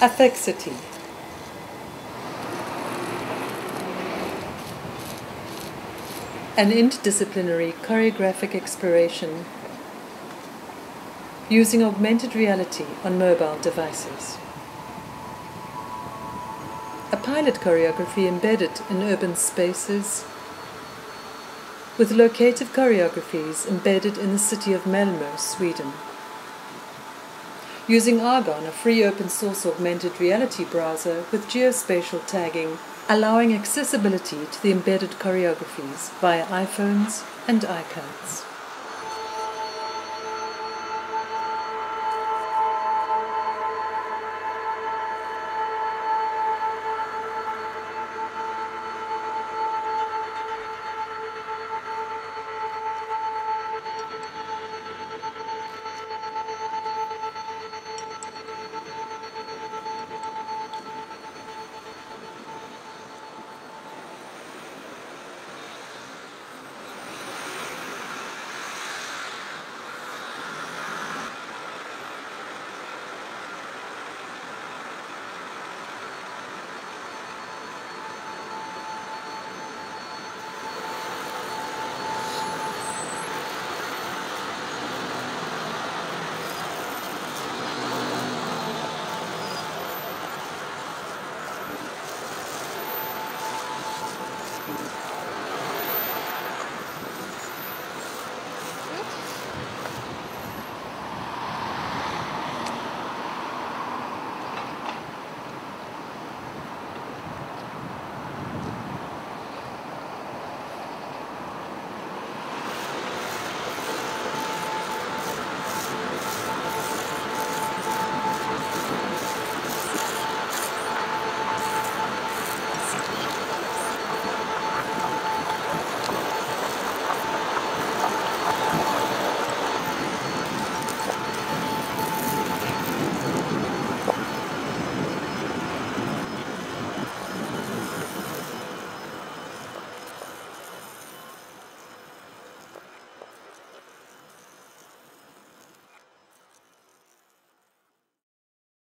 Affexity. An interdisciplinary choreographic exploration using augmented reality on mobile devices. A pilot choreography embedded in urban spaces with locative choreographies embedded in the city of Malmö, Sweden. Using Argon, a free open source augmented reality browser with geospatial tagging, allowing accessibility to the embedded choreographies via iPhones and iPads.